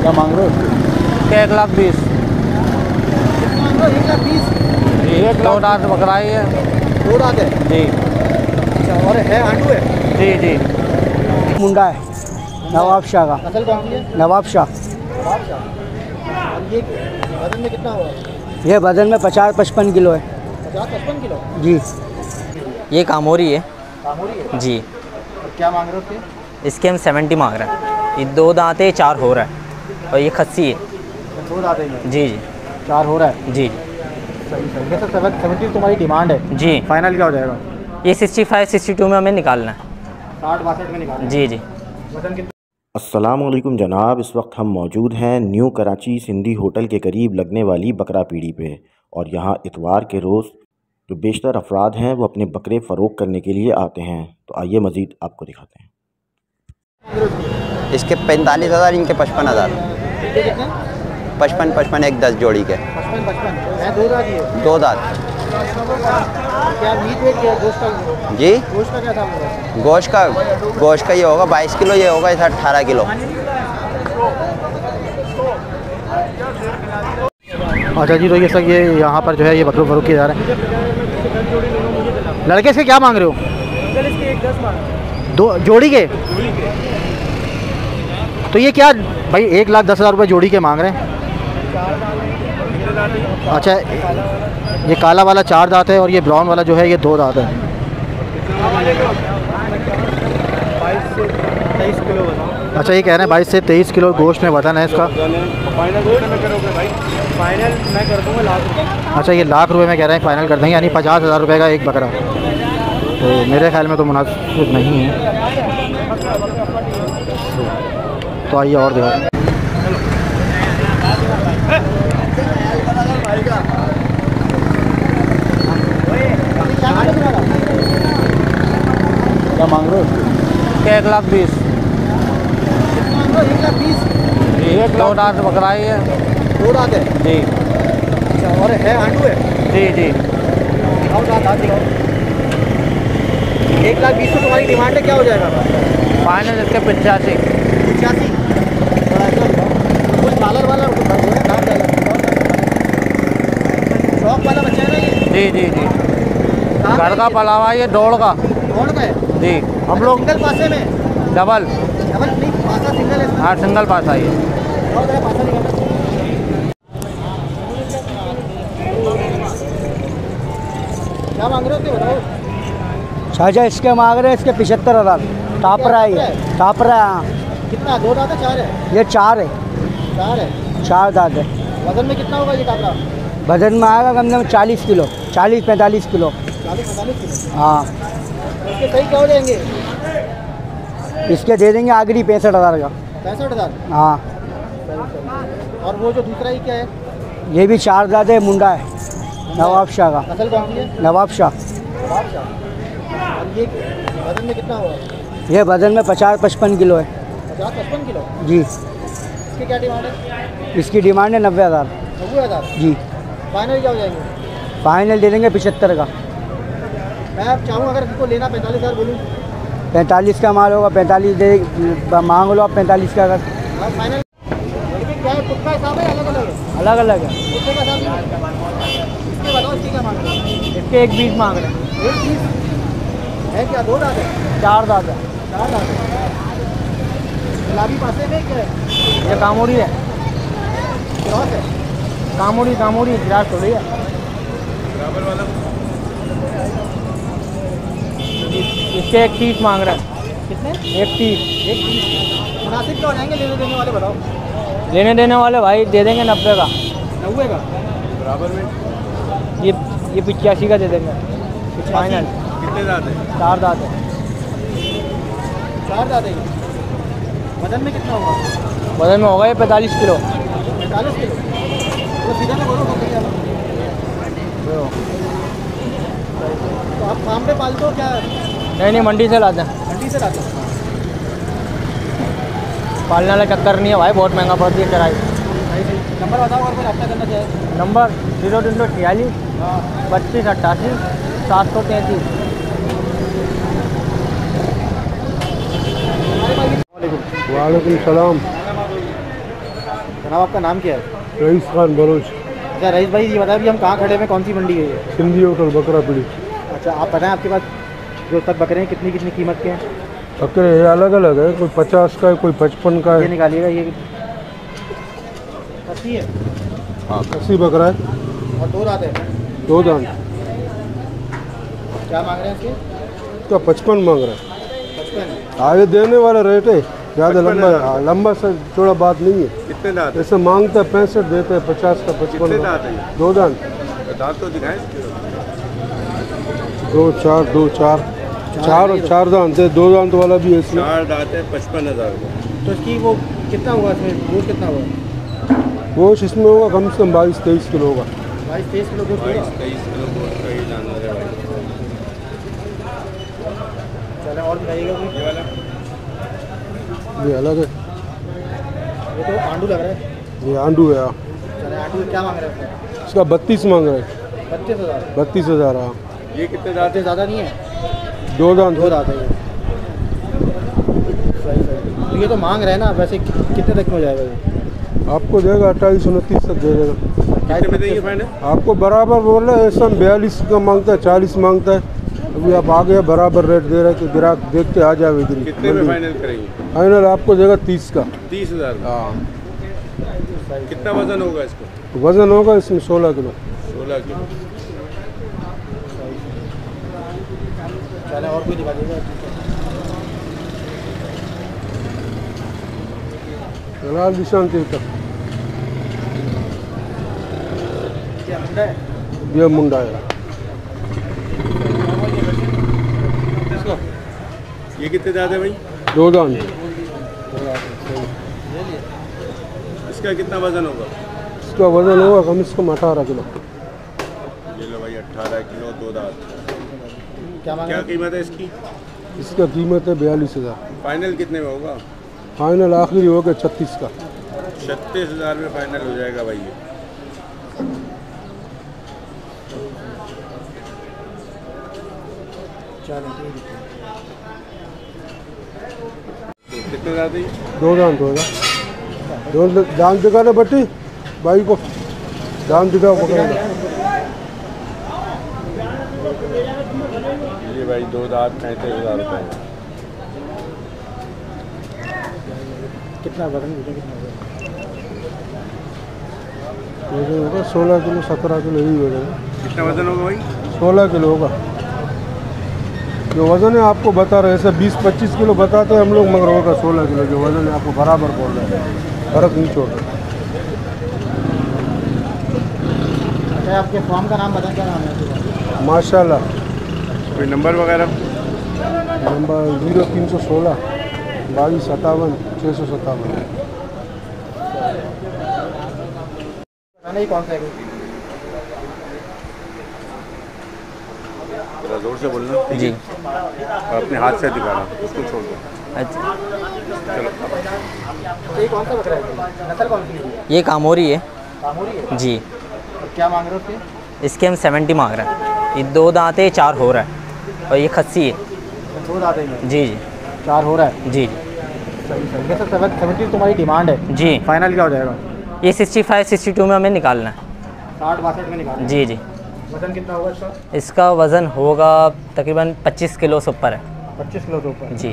क्या मांग रहे हो एक लाख बीस। एक लाख बीस एक दो लाख दांत बकरा ही। है दो दांत है? जी। अच्छा और है आंडू है? जी जी। मुंडा है। नवाब शाह का। कौन है? नवाब शाह। नवाब शाह। ये वज़न में कितना होगा ये वज़न में पचास पचपन किलो है। पचास पचपन किलो? जी। ये कामोरी है। कामोरी है? जी। क्या मांग रहे हो इसके हम सेवेंटी मांग रहे हैं। ये दो दांत है चार हो रहा है। और ये खस्सी है। दो दांत है। जी जी। चार हो रहा है? जी। सही सही। सर सेवेंटी तुम्हारी डिमांड है। जी। फाइनल क्या हो जाएगा? ये सिक्सटी फाइव सिक्सटी टू में हमें निकालना है। साठ बासठ में निकाल जी जी। कितना? जनाब। इस वक्त हम मौजूद हैं न्यू कराची सिंधी होटल के करीब लगने वाली बकरा पीढ़ी पे। और यहाँ इतवार के रोज़ जो बेशतर अफराद हैं वो अपने बकरे फ़रोग करने के लिए आते हैं। तो आइए मज़ीद आपको दिखाते हैं। इसके पैंतालीस हज़ार इनके पचपन हज़ार। पचपन पचपन एक दस जोड़ी के। पचपन पचपन। दो दांत दो दांत क्या मीट वेट क्या गोश्त का? जी? गोश्त का क्या गोश्त का गोश्त का ये होगा बाईस किलो ये होगा इस अट्ठारह किलो। अच्छा जी तो ये सर ये यहाँ पर जो है ये बकरे फरोख किए जा रहे हैं। लड़के से क्या मांग रहे हो? दो जोड़ी के? तो ये क्या भाई, एक लाख दस हज़ार रुपये जोड़ी के मांग रहे हैं? अच्छा ये काला वाला चार दांत है और ये ब्राउन वाला जो है, ये दो दांत है। अच्छा ये कह रहे हैं बाईस से तेईस किलो गोश्त में वज़न है इसका। अच्छा ये लाख रुपए में कह रहे हैं, फाइनल कर देंगे, यानी पचास हज़ार रुपये का एक बकरा। तो मेरे ख्याल में तो मुनासिब नहीं है। तो आइए और दिखा क्या मांग रहे हो एक लाख बीस। एक लाख बीस दो दांत बकरा ही। है दो दांत है? जी। अच्छा और है आंडू है? जी जी। दिखाओ दांत दांत दिखाओ। एक लाख बीस तुम्हारी डिमांड है क्या हो जाएगा? फाइनल इसके पचासी। पचासी? कुछ पार्लर वाला है डाला शौक वाला बच्चा है ना ये? जी जी जी। घर का है ये? ये दौड़ का। कौन का है? जी हम लोग सिंगल पासे में? डबल। डबल नहीं पासा सिंगल है हाँ सिंगल पास है निकालना क्या मांग रहे हो बताओ। शाहजहाँ इसके मांग रहे हैं इसके पिछहत्तर हज़ार। टाप रहा है ये। टाप रहा है? हाँ कितना? दो है चार है? ये चार है। चार है? चार दांत है। वज़न में कितना होगा ये काबरा वज़न में आएगा कम से कम चालीस किलो चालीस पैंतालीस किलो। चालीस पैंतालीस किलो? हाँ। इसके सही क्या हो जाएँगे इसके दे देंगे आखिरी पैंसठ हज़ार का। पैंसठ हज़ार? हाँ। और वो जो दूसरा ही क्या है? ये भी चार दांत है मुंडा है। नवाब शाह का। नस्ल कौन है? नवाब शाह। नवाब शाह। ये वज़न में कितना होगा? ये वज़न में पचास पचपन किलो है। पचास पचपन किलो? जी। इसकी क्या डिमांड है? इसकी डिमांड है नब्बे हज़ार। नब्बे हज़ार? जी। फाइनल क्या हो जाएँगे? फाइनल दे देंगे पिछहत्तर का। मैं अब चाहूँ अगर किसको लेना पैंतालीस हज़ार बोलूँ। पैंतालीस का माल होगा पैंतालीस दे मांग लो आप पैंतालीस का अगर। हाँ फाइनल। क्या है कुत्ता हिसाब है अलग अलग है? अलग अलग है। कुत्ते का हिसाब इसके इसकी इसके एक बीस मांग रहे हैं। एक चीज़ है क्या दो है? चार है। चार है। गुलाबी पासे में क्या है। ये कामोड़ी है। क्रॉस है कामोड़ी कामोड़ी गिरास थोड़ी है। इसके एक तीस मांग रहे हैं। कितने? एक तीस। एक चीज़ मुनासिब क्या हो जाएँगे लेने देने वाले बताओ। लेने देने वाले भाई दे देंगे नब्बे का। नब्बे का? बराबर में? ये ये पिचासी का दे देंगे। फाइनल कितने दांत है? चार दांत है। चार दांत है। वज़न में कितना होगा? वज़न में होगा ये पैंतालीस किलो। पैंतालीस किलो? तो वाला तो आप फार्म पे पालते हो क्या? नहीं नहीं मंडी से लाते हैं। मंडी से लाते हो? पालने वाला चक्कर नहीं है भाई बहुत महँगा पड़ती है सही नंबर बताओ और रब्ता करना चाहे नंबर ज़ीरो तीन सौ छियालीस बत्तीस अट्ठासी सात सौ तैंतीस। वालेकुम वालेकुम सलाम। जनाब आपका नाम क्या है? रईस खान बलोच। अच्छा रईस भाई ये बताएँ अभी हम कहाँ खड़े हैं कौन सी मंडी है ये? सिंधी होटल बकरा पीड़ी। अच्छा आप बताएँ आपके पास जो तक बकरे हैं कितनी कितनी कीमत के हैं? बकरे ये अलग अलग है कोई पचास का है कोई पचपन का ये है निकालिएगा ये है? हाँ बकरा है। और दो रात है? दो दान क्या मांग रहे हैं इसके इसका पचपन मांग रहा है। पचपन। आगे देने वाला रेट है। ज़्यादा लंबा हाँ, लंबा से थोड़ा बात नहीं है। कितने दांत जैसे माँगता है पैंसठ देते हैं पचास का पचपन दांत है। दो दान। दांत तो दिखाएँ दो चार दो चार। चार और चार दांत है दो दांत वाला भी है चार दांत है पचपन हज़ार तो इसकी वो कितना होगा इसमें? गोश्त कितना होगा गोश्त इसमें होगा कम से कम बाईस तेईस किलो होगा। बाईस तेईस किलो गोश्त बाईस तेईस किलो गोश्त का ये जानवर है भाई। चलें और कोई ये ये अलग है। ये तो आंडू लग रहा है। ये आंडू है हाँ। चले आंडू क्या मांग रहे हैं? इसका बत्तीस मांग रहे हैं। बत्तीस हज़ार। बत्तीस हज़ार हाँ। ये कितने दांत इतने ज़्यादा नहीं है? दो दांत दो दांत है ये। सही सही। तो ये तो मांग रहे हैं ना वैसे कितने तक में हो जाएगा ये? आपको देगा अट्ठाईस उनतीस तक दे देगा। आपको बराबर बोल रहे हैं ऐसा बयालीस का माँगता है चालीस माँगता है। अभी आप आ गए बराबर रेट दे रहे हैं कि ग्राहक देख के आ जाए इधर कितने में फाइनल करेंगे? फाइनल आपको देगा तीस का। तीस हज़ार का हाँ। कितना वज़न होगा इसको? वज़न होगा इसमें सोलह किलो। सोलह किलो। चले और कोई दिखा दीजिएगा फ़िलहाल निशान तक क्या मुंडा है? ये मुंडा है। ये कितने दांत है भाई? दो दान। इसका कितना वज़न होगा? इसका वज़न होगा कम से कम अठारह किलो। ये लो भाई अट्ठारह किलो दो दांत। क्या मांग क्या कीमत है इसकी? इसका कीमत है बयालीस हज़ार। फाइनल कितने में होगा? फाइनल आखिरी होगा छत्तीस का। छत्तीस हज़ार में फाइनल हो जाएगा भाई ये। चलें ठीक कितने दांत? दो होगा दो दिखा दे बट्टी भाई को दान दिखाओ पकड़ेगा ये भाई दो दांत पैंतीस हज़ार रुपये कितना वज़न कितना वज़न? वज़न होगा सोलह किलो सत्रह किलो यही वज़न है। कितना वज़न होगा भाई? सोलह किलो होगा। जो वज़न है आपको बता रहे हैं ऐसे बीस पच्चीस किलो बताते हैं हम लोग मगर होगा सोलह किलो जो वज़न है आपको बराबर बोल रहे हैं। फ़र्क नहीं छोड़ रहे। अच्छा आपके फॉर्म का नाम बताएँ क्या नाम है माशाल्लाह। कोई नंबर वगैरह? नंबर ज़ीरो तीन सौ सोलह बाईस सत्तावन छः सौ ही कौन सा है? ज़ोर से बोलना। जी। अपने हाथ से दिखाना उसको छोड़ दो। अच्छा। चलो। ये कौन सा बकरा है? नस्ल कौन सी है? ये कामोरी है। कामोरी है? जी। क्या मांग रहे हो इसके हम सेवेंटी मांग रहे हैं। ये दो दांत है चार हो रहा है। और ये खस्सी है। दो दांत है। जी जी। चार हो रहा है? जी सही सही। सर सेवन सेवेंटी तुम्हारी डिमांड है। जी। फाइनल क्या हो जाएगा? ये सिक्सटी फाइव सिक्सटी टू में हमें निकालना है। साठ बासठ में निकाल जी जी। वज़न कितना होगा इसका? इसका वज़न होगा तकरीबन 25 किलो से ऊपर है। पच्चीस किलो से ऊपर जी।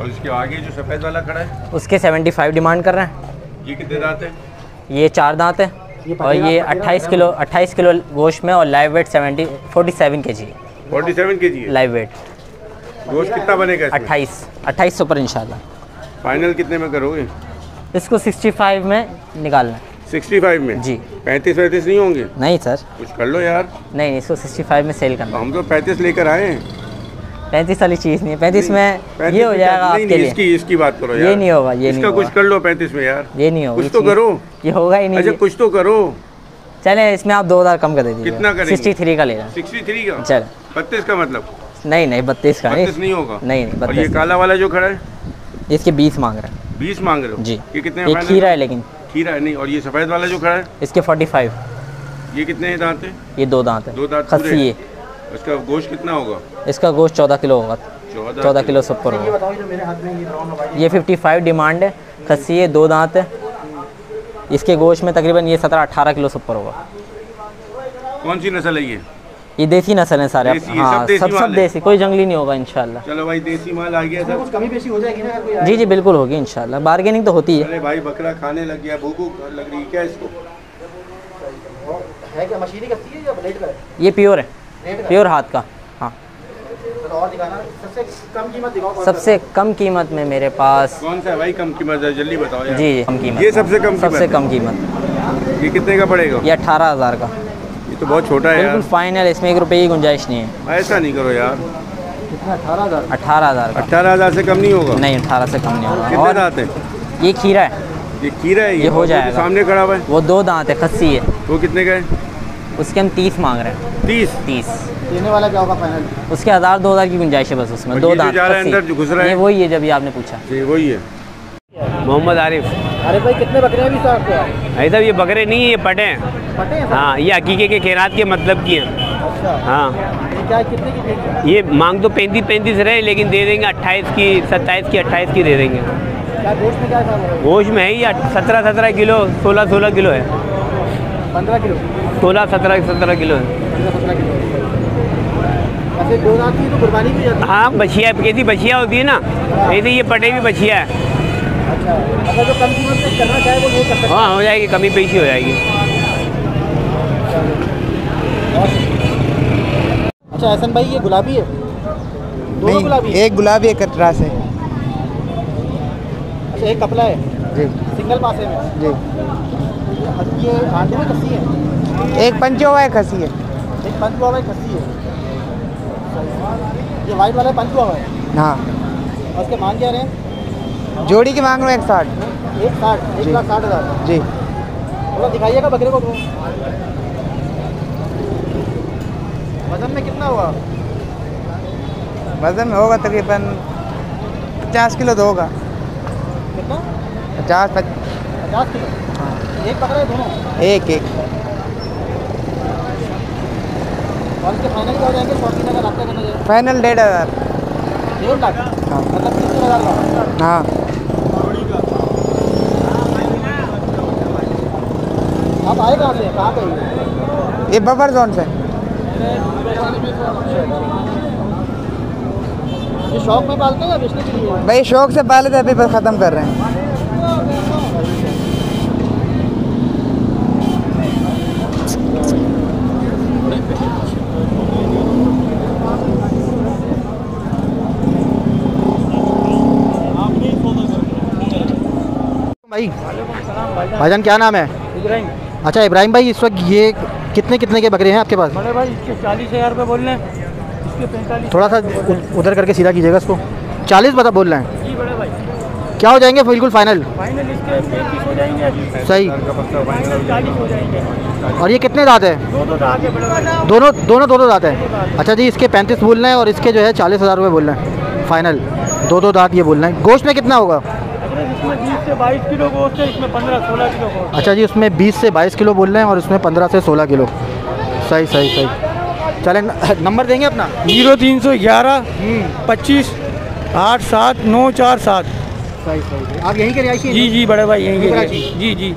और इसके आगे जो सफ़ेद वाला खड़ा है? उसके 75 डिमांड कर रहे हैं। ये कितने दांत है? ये चार दांत है। और ये पटेगा 28 किलो 28 किलो गोश्त में और लाइव वेट 70 47 के जी फोर्टी सेवन के जी लाइव वेट। गोश्त कितना बनेगा इसमें? 28 28 से ऊपर इंशाल्लाह। फाइनल कितने में करोगे? इसको 65 में निकालना है। सिक्सटी फाइव में? जी। पैंतीस पैंतीस नहीं होंगे? नहीं सर। कुछ कर लो यार। नहीं इसको 65 में सेल करना। हम तो पैंतीस लेकर आए हैं। पैंतीस वाली चीज़ नहीं है। पैंतीस में ये हो जाएगा नहीं, आपके लिए। इसकी इसकी बात करो यार। ये नहीं होगा ये नहीं इसका कुछ कर लो पैंतीस में यार। ये नहीं होगा कुछ तो करो। ये होगा ही नहीं। अच्छा कुछ तो करो। चले इसमें आप दो हज़ार कम कर दीजिए कितना करेंगे? सिक्सटी थ्री का ले रहा सिक्सटी थ्री का? चल। बत्तीस का मतलब? नहीं नहीं बत्तीस का बत्तीस नहीं होगा? नहीं नहीं और ये बत्तीस। काला वाला जो खड़ा है? इसके बीस मांग रहे हैं। बीस मांग रहे हो? जी। ये कितने खीरा है लेकिन। खीरा है नहीं और ये सफ़ेद वाला जो खड़ा है? इसके फोर्टी फाइव ये कितने दांत है? ये दो दांत है। दो दांत पूरे खस्सी उसका गोश्त कितना होगा? इसका गोश्त चौदह किलो होगा। चौदह चौदह किलो। से ऊपर ये होगा। बताओ जो मेरे हाथ में ये ये 55 डिमांड है। खस्सी है दो दांत है। इसके गोश्त में तकरीबन ये सत्रह अठारह किलो से ऊपर होगा। कौन सी नस्ल है ये? ये देसी नस्ल है सारे देसी, हाँ सब सब सब देसी कोई जंगली नहीं होगा इंशाल्लाह। चलो भाई देसी माल आ गया सब। कुछ कमी पेशी हो जाएगी ना कोई जी जी बिल्कुल होगी इंशाल्लाह। बार्गेनिंग तो होती है। अरे भाई बकरा खाने लग गया भूख लग रही है क्या इसको? है क्या मशीनी कस्ती है या ब्लेड का है? ये प्योर है। प्योर हाथ का हाँ। चलो और दिखाना। सबसे कम कीमत दिखाओ सबसे कम कीमत में मेरे पास कौन सा भाई कम कीमत है जल्दी बताओ जी जी कम कीमत। ये सबसे कम सबसे कीमत कम कीमत। ये कितने का पड़ेगा? ये अठारह हज़ार का। तो बहुत छोटा है बिल्कुल फाइनल इसमें एक रुपये की गुंजाइश नहीं है। ऐसा नहीं करो यार। कितना? अठारह हज़ार? अठारह हज़ार अठारह हज़ार से कम नहीं होगा? नहीं अठारह से कम नहीं होगा। कितने दांत है? ये खीरा है। ये खीरा है? ये हो वो जो जाएगा। सामने खड़ा हुआ है। वो दो दांत है खस्सी है। वो कितने का है? उसके हम तीस मांग रहे हैं। तीस? तीस। देने वाला क्या होगा फाइनल उसके हज़ार दो हज़ार की गुंजाइश है बस उसमें। दो ये दांत है है? ये वही है जब ये आपने पूछा। जी वही है। मोहम्मद आरिफ। अरे भाई कितने बकरे हैं अभी साहब भाई साहब ये बकरे नहीं है ये पटे हैं। पटे हैं हाँ ये हकीके के खैरात के मतलब की हैं। अच्छा। हाँ। ये क्या कितने की देंगे ये मांग तो पैंतीस पैंतीस रहे लेकिन दे देंगे अट्ठाईस की सत्ताईस की अट्ठाईस की दे देंगे। क्या गोश्त में क्या है? गोश्त में है ये सत्रह सत्रह किलो सोलह सोलह किलो है। पंद्रह किलो? सोलह सत्रह सत्रह किलो है। सत्रह किलो। दो तो हो? हाँ बछिया कैसी बछिया होती है ना? ऐसे ये पटे भी बछिया है। है अच्छा अगर जो कम कीमत में करना चाहे वो कर सकता हाँ। हो जाएगी कमी पेशी हो जाएगी। अच्छा एहसन भाई ये गुलाबी है? दोनों गुलाबी एक गुलाबी एक कटरा से। अच्छा एक कपला है? जी। सिंगल पासे में? जी। ये आंटे में कस्सी है? एक पंचो हुआ है खसी है। एक पंच हुआ है कस्सी है? ये वाइट वाला पंच हुआ है? हाँ। और उसके मांग क्या रहे हैं? जोड़ी की मांग रहा एक साठ। एक साठ एक लाख साठ हज़ार। जी। थोड़ा दिखाइएगा बकरे को वज़न में कितना हुआ? वज़न में होगा तकरीबन पचास किलो तो होगा। कितना? पचास पच... पचास किलो? एक बकरा है दोनों? एक एक। और इसके फाइनल क्या हो जाएँगे? शॉपिंग अगर आपका करना चाहिए फाइनल डेढ़ हज़ार। डेढ़ लाख? हाँ। मतलब तीस हज़ार का। हाँ। आप आए कहाँ से? कहाँ पे? ये बफर जोन से। ये शौक में पालते हैं या बेचने के लिए? भाई शौक से पाले थे अभी बस ख़त्म कर रहे हैं। भाई। भाईजान क्या नाम है? इब्राहिम। अच्छा इब्राहिम भाई इस वक्त ये कितने कितने के बकरे हैं आपके पास? बड़े भाई इसके चालीस हज़ार रुपये बोल रहे हैं। इसके पैंतालीस। थोड़ा सा उधर करके सीधा कीजिएगा इसको। चालीस बता बोल रहे हैं। जी बड़े भाई। क्या हो जाएँगे बिल्कुल फाइनल फाइनल इसके पैंतीस हो जाएँगे। सही। चालीस हो जाएँगे। और ये कितने दांत है? दो दो दाँत है दोनों दोनों दोनों दांत हैं। अच्छा जी इसके पैंतीस बोल रहे हैं और इसके जो है चालीस हज़ार रुपये बोल रहे हैं। फाइनल दो दो दांत ये बोल रहे हैं। गोश्त में कितना होगा? इसमें बीस से बाईस किलो गोश्त है इसमें पंद्रह सोलह किलो गोश्त अच्छा जी उसमें 20 से 22 किलो बोल रहे हैं और उसमें 15 से 16 किलो। सही सही सही। चलें नंबर देंगे अपना? ज़ीरो तीन सौ ग्यारह पच्चीस आठ सात नौ चार सात। सही सही आप यहीं के रिहायशी जी जी बड़े भाई यहीं के जी जी।